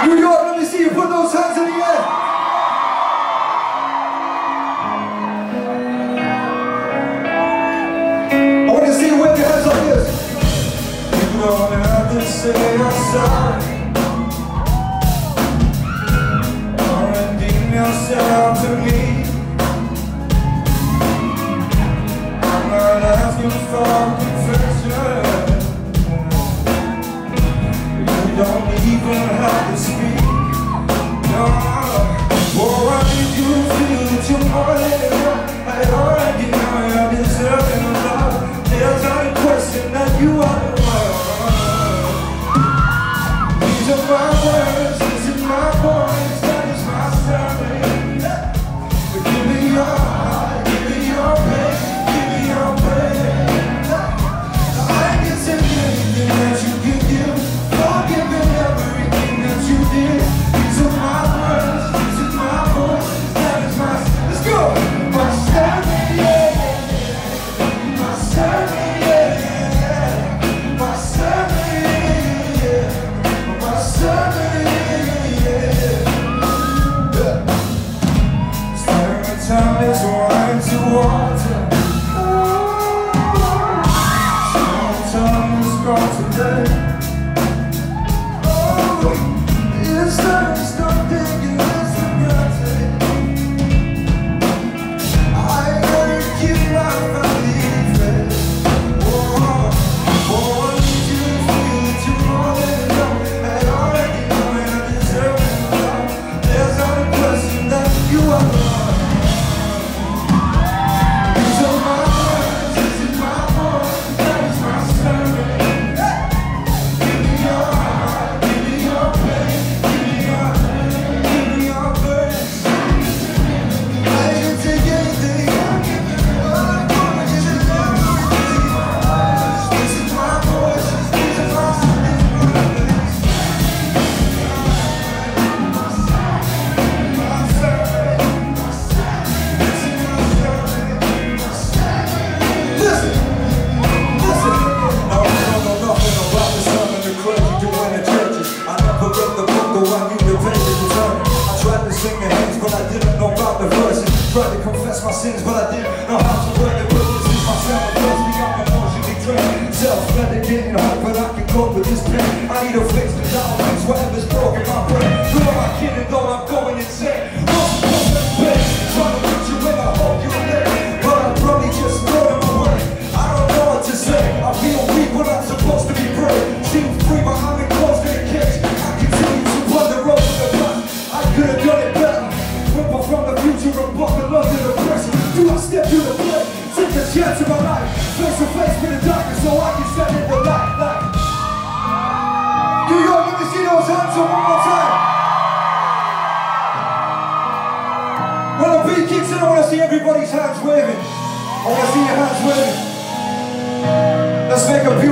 New York, let me see you put those hands in the air. I want to see you wave your hands like this. You don't have to say I'm sorry. R&D yourself to me. you are. sins, but I didn't know how to break the rules. is. myself, I trust me, I'm emotionally drained. Self-centered, getting hurt, but I can cope with this pain. I need a fix. face to face with the darkness so I can send it the light, light. New York, let me see those hands up one more time. When the beat kicks in, I want to see everybody's hands waving. I want to see your hands waving. Let's make a beautiful